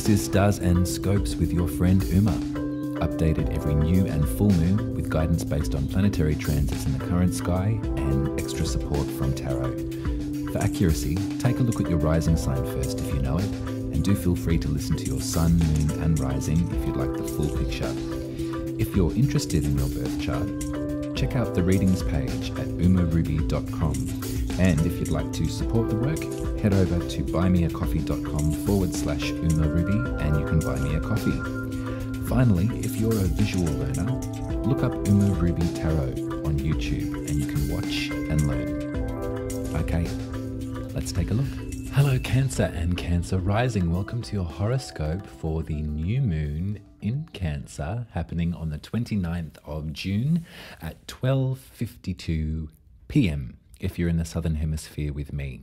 This is Stars and Scopes with your friend Uma. Updated every new and full moon with guidance based on planetary transits in the current sky and extra support from tarot. For accuracy, take a look at your rising sign first if you know it, and do feel free to listen to your sun, moon, and rising if you'd like the full picture. If you're interested in your birth chart, check out the readings page at umaruby.com. And if you'd like to support the work, head over to buymeacoffee.com forward slash umaruby and you can buy me a coffee. Finally, if you're a visual learner, look up Uma Ruby Tarot on YouTube and you can watch and learn. Okay, let's take a look. Hello, Cancer and Cancer Rising. Welcome to your horoscope for the new moon in Cancer happening on the 29th of June at 12:52 p.m. if you're in the southern hemisphere with me.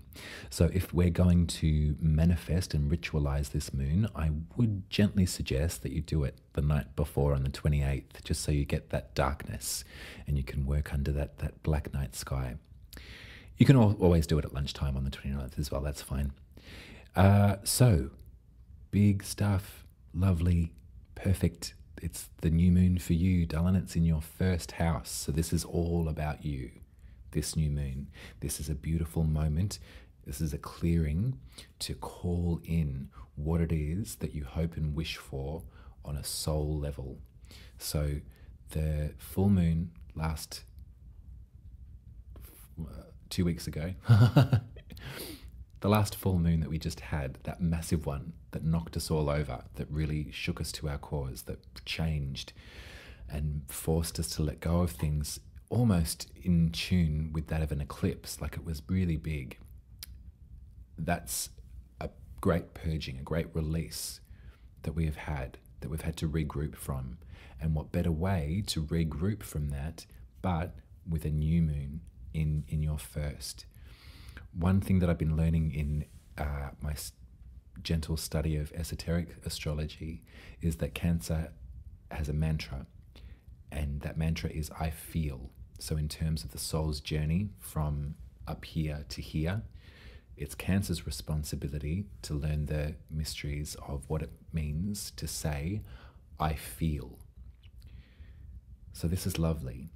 So if we're going to manifest and ritualize this moon, I would gently suggest that you do it the night before on the 28th just so you get that darkness and you can work under that that black night sky. You can al- always do it at lunchtime on the 29th as well, that's fine. Uh, so, big stuff, lovely, perfect. It's the new moon for you, darling. It's in your first house. So, this is all about you, this new moon. This is a beautiful moment. This is a clearing to call in what it is that you hope and wish for on a soul level. So, the full moon last uh, two weeks ago, the last full moon that we just had, that massive one that knocked us all over, that really shook us to our cores, that changed and forced us to let go of things almost in tune with that of an eclipse, like it was really big. That's a great purging, a great release that we have had, that we've had to regroup from. And what better way to regroup from that but with a new moon in, in your first? One thing that I've been learning in uh, my gentle study of esoteric astrology is that Cancer has a mantra, and that mantra is I feel. So, in terms of the soul's journey from up here to here, it's Cancer's responsibility to learn the mysteries of what it means to say, I feel. So, this is lovely.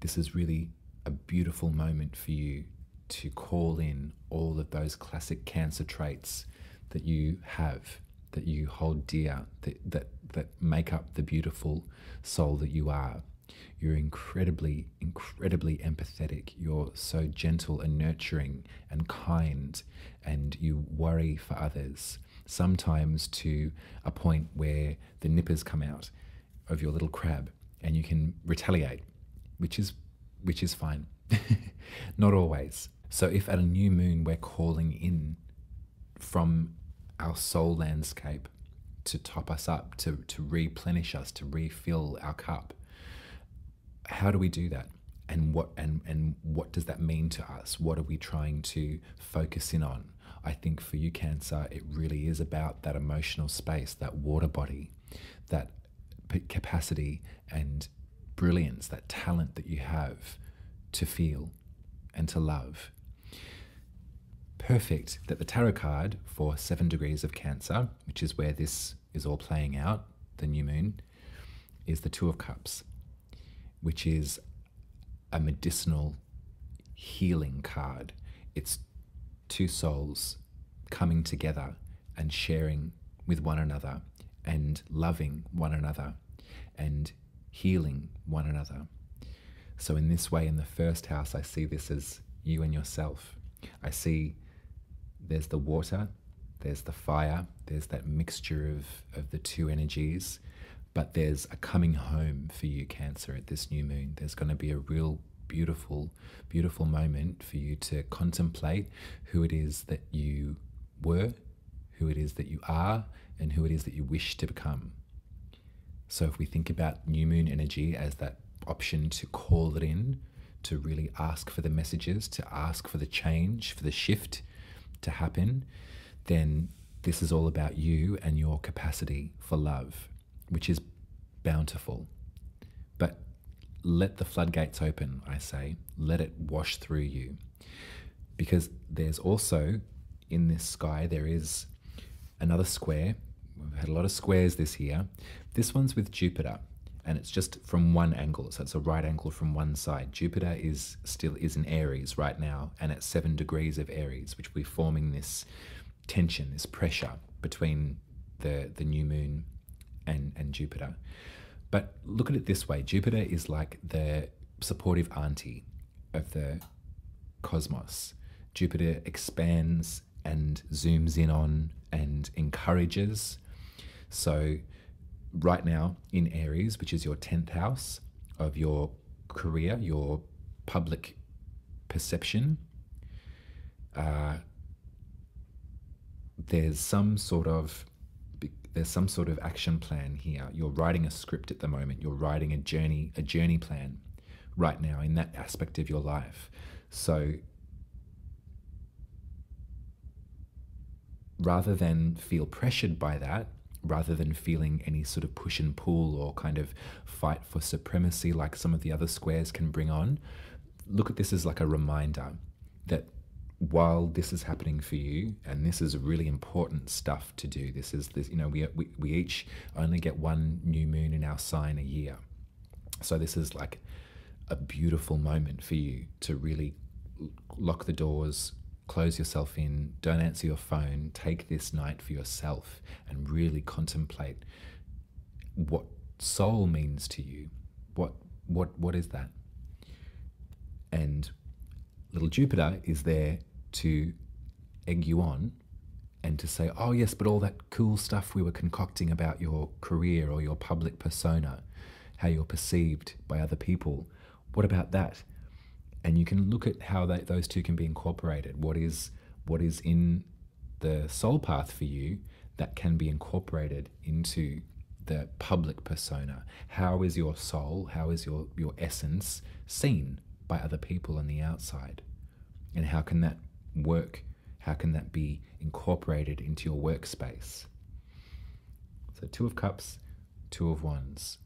This is really a beautiful moment for you to call in all of those classic Cancer traits that you have, that you hold dear, that, that, that make up the beautiful soul that you are. You're incredibly, incredibly empathetic. You're so gentle and nurturing and kind, and you worry for others, sometimes to a point where the nippers come out of your little crab and you can retaliate, which is, which is fine. Not always. So, if at a new moon we're calling in from our soul landscape to top us up, to, to replenish us, to refill our cup, how do we do that? And what and and what does that mean to us? What are we trying to focus in on? I think for you cancer it really is about that emotional space that water body that capacity and brilliance that talent that you have to feel and to love. Perfect that the tarot card for seven degrees of cancer which is where this is all playing out the new moon is the two of cups which is a medicinal healing card. It's two souls coming together and sharing with one another and loving one another and healing one another. So, in this way, in the first house, I see this as you and yourself. I see there's the water, there's the fire, there's that mixture of, of the two energies but there's a coming home for you, Cancer, at this new moon. There's going to be a real beautiful, beautiful moment for you to contemplate who it is that you were, who it is that you are, and who it is that you wish to become. So, if we think about new moon energy as that option to call it in, to really ask for the messages, to ask for the change, for the shift to happen, then this is all about you and your capacity for love which is bountiful. But let the floodgates open, I say. Let it wash through you. Because there's also in this sky, there is another square we've had a lot of squares this year. This one's with Jupiter, and it's just from one angle, so it's a right angle from one side. Jupiter is still is in Aries right now, and at seven degrees of Aries, which be forming this tension, this pressure between the the new moon and and Jupiter. But look at it this way: Jupiter is like the supportive auntie of the cosmos. Jupiter expands and zooms in on and encourages. So, right now in Aries, which is your 10th house of your career, your public perception, uh, there's some sort of there's some sort of action plan here. You're writing a script at the moment. You're writing a journey a journey plan right now in that aspect of your life. So rather than feel pressured by that, rather than feeling any sort of push and pull or kind of fight for supremacy like some of the other squares can bring on, look at this as like a reminder that while this is happening for you and this is really important stuff to do this is this you know we, we, we each only get one new moon in our sign a year so this is like a beautiful moment for you to really lock the doors close yourself in, don't answer your phone, take this night for yourself and really contemplate what soul means to you. What what what is that? And little Jupiter is there to egg you on and to say, oh, yes, but all that cool stuff we were concocting about your career or your public persona, how you're perceived by other people, what about that? and you can look at how that, those two can be incorporated. What is what is in the soul path for you that can be incorporated into the public persona? How is your soul, how is your, your essence seen by other people on the outside? And how can that work? How can that be incorporated into your workspace? So, Two of Cups, Two of Wands.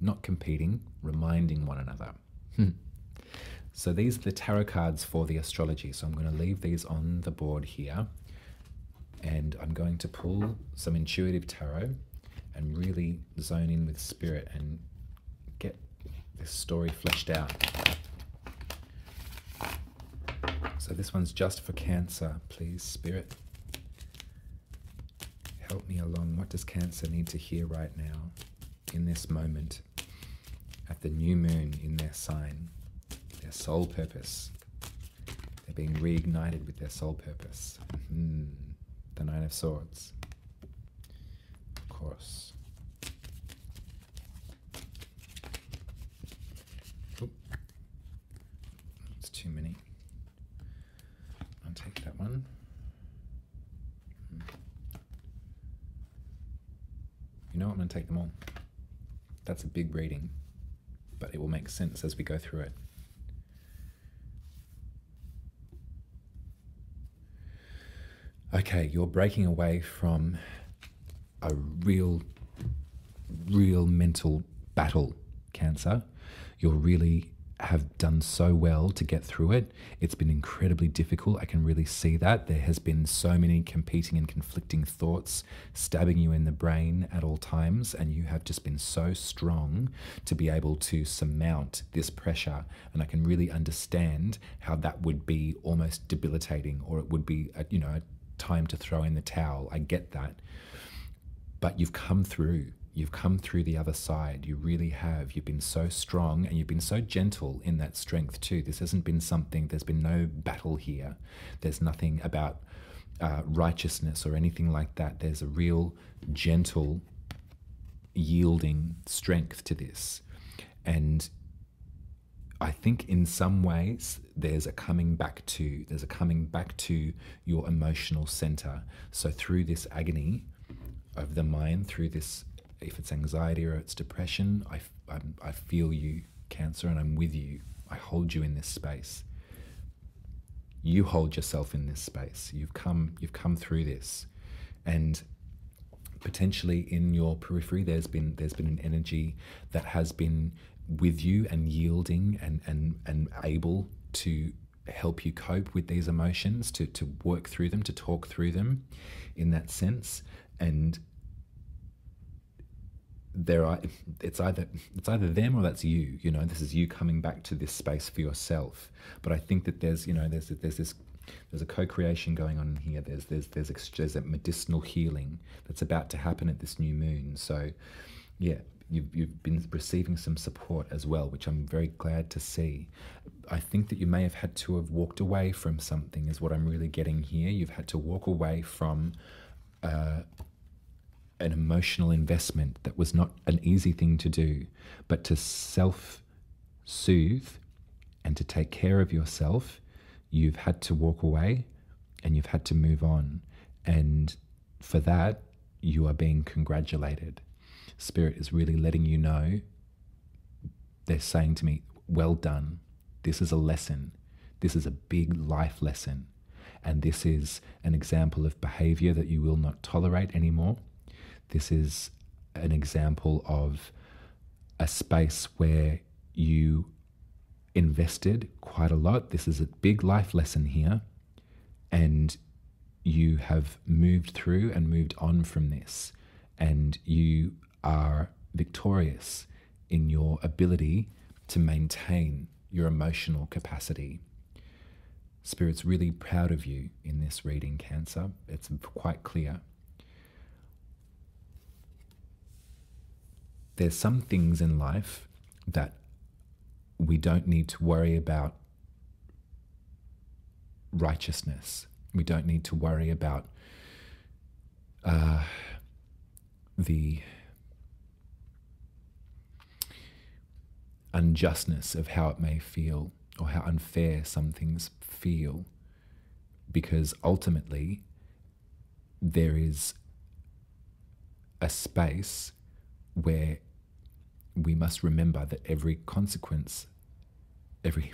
Not competing, reminding one another. Hmm. So these are the tarot cards for the astrology. So I'm going to leave these on the board here. And I'm going to pull some intuitive tarot and really zone in with spirit and get this story fleshed out. So this one's just for Cancer, please, Spirit. Help me along. What does Cancer need to hear right now in this moment at the new moon in their sign? their soul purpose. They're being reignited with their soul purpose. Mm, the Nine of Swords. Of course. Oop. That's too many. I'll take that one. Hmm. You know, I'm going to take them on. That's a big reading, but it will make sense as we go through it. okay, you're breaking away from a real, real mental battle, Cancer. You're really have done so well to get through it. It's been incredibly difficult. I can really see that. There has been so many competing and conflicting thoughts stabbing you in the brain at all times, and you have just been so strong to be able to surmount this pressure. And I can really understand how that would be almost debilitating, or it would be, a, you know, time to throw in the towel. I get that. But you've come through. You've come through the other side. You really have. You've been so strong and you've been so gentle in that strength too. This hasn't been something, there's been no battle here. There's nothing about uh, righteousness or anything like that. There's a real gentle, yielding strength to this. And I think in some ways there's a coming back to there's a coming back to your emotional center. So through this agony of the mind, through this if it's anxiety or it's depression, I, I, I feel you, Cancer, and I'm with you. I hold you in this space. You hold yourself in this space. You've come you've come through this, and potentially in your periphery there's been there's been an energy that has been with you and yielding and, and, and able to help you cope with these emotions, to, to work through them, to talk through them in that sense. And there are it's either it's either them or that's you you know this is you coming back to this space for yourself. But i think that there's you know there's there's this there's a co-creation going on here. There's there's there's, there's a medicinal healing that's about to happen at this new moon. So yeah you've, you've been receiving some support as well which i'm very glad to see. I think that you may have had to have walked away from something is what i'm really getting here. You've had to walk away from uh, an emotional investment that was not an easy thing to do, but to self soothe and to take care of yourself, you've had to walk away and you've had to move on. And for that, you are being congratulated. Spirit is really letting you know, they're saying to me, Well done. This is a lesson. This is a big life lesson. And this is an example of behavior that you will not tolerate anymore this is an example of a space where you invested quite a lot. This is a big life lesson here. And you have moved through and moved on from this. And you are victorious in your ability to maintain your emotional capacity. Spirit's really proud of you in this reading, Cancer. It's quite clear. There's some things in life that we don't need to worry about righteousness. We don't need to worry about uh, the unjustness of how it may feel or how unfair some things feel because ultimately there is a space where we must remember that every consequence, every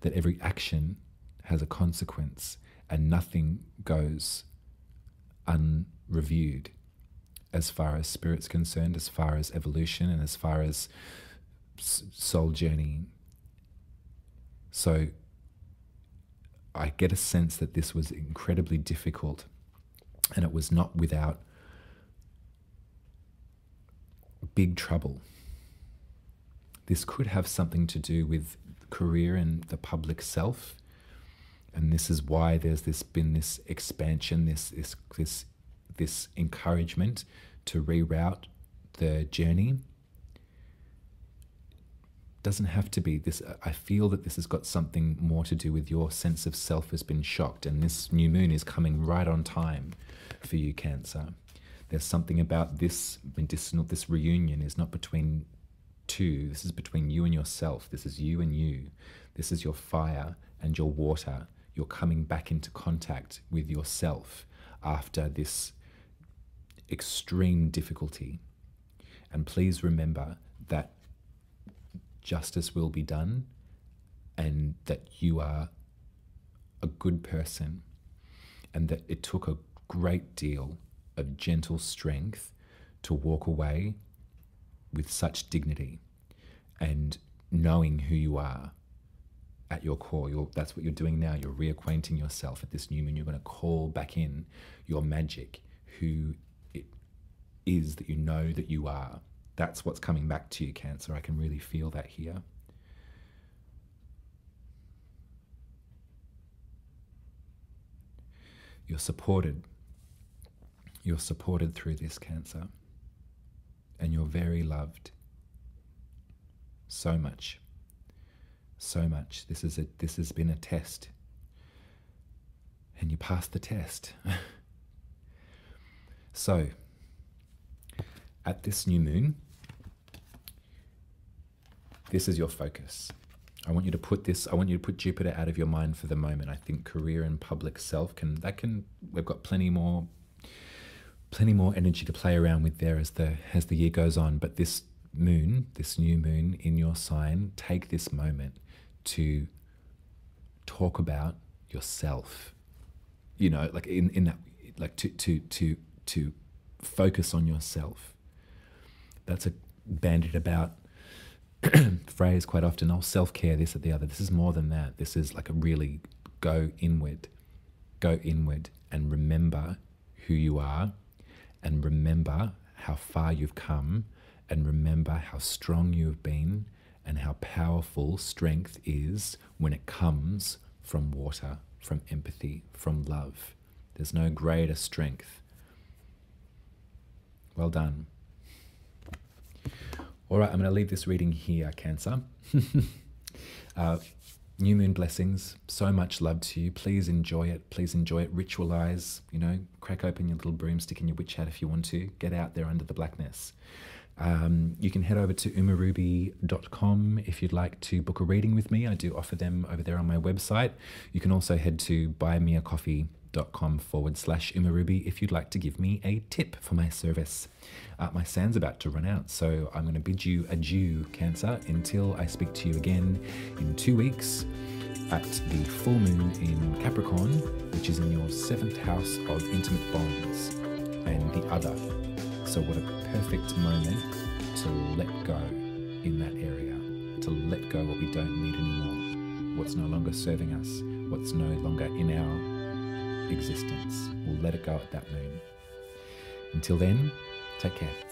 that every action has a consequence and nothing goes unreviewed as far as spirit's concerned, as far as evolution, and as far as soul journeying. So I get a sense that this was incredibly difficult and it was not without big trouble this could have something to do with career and the public self. And this is why there's this been this expansion, this this this this encouragement to reroute the journey. Doesn't have to be this. I feel that this has got something more to do with your sense of self has been shocked, and this new moon is coming right on time for you, Cancer. There's something about this medicinal, this reunion is not between two. This is between you and yourself. This is you and you. This is your fire and your water. You're coming back into contact with yourself after this extreme difficulty. And please remember that justice will be done and that you are a good person and that it took a great deal of gentle strength to walk away with such dignity and knowing who you are at your core. You're, that's what you're doing now. You're reacquainting yourself at this new moon. You're going to call back in your magic, who it is that you know that you are. That's what's coming back to you, Cancer. I can really feel that here. You're supported. You're supported through this, Cancer and you're very loved. So much. So much. This is a this has been a test. And you passed the test. so at this new moon, this is your focus. I want you to put this, I want you to put Jupiter out of your mind for the moment. I think career and public self can, that can, we've got plenty more plenty more energy to play around with there as the as the year goes on. But this moon, this new moon in your sign, take this moment to talk about yourself. You know, like in, in that like to to to to focus on yourself. That's a banded about phrase quite often. Oh, self care, this or the other. This is more than that. This is like a really go inward, go inward and remember who you are and remember how far you've come and remember how strong you have been and how powerful strength is when it comes from water, from empathy, from love. There's no greater strength. Well done. All right, I'm going to leave this reading here, Cancer. uh, new moon blessings. So much love to you. Please enjoy it. Please enjoy it. Ritualize, you know, crack open your little broomstick and your witch hat if you want to. Get out there under the blackness. Um, you can head over to umaruby.com if you'd like to book a reading with me. I do offer them over there on my website. You can also head to buymeacoffee.com forward slash umaruby if you'd like to give me a tip for my service. Uh, my sand's about to run out, so I'm going to bid you adieu, Cancer, until I speak to you again in two weeks at the full moon in Capricorn, which is in your seventh house of intimate bonds, and the other so, what a perfect moment to let go in that area, to let go what we don't need anymore, what's no longer serving us, what's no longer in our existence. We'll let it go at that moon. Until then, take care.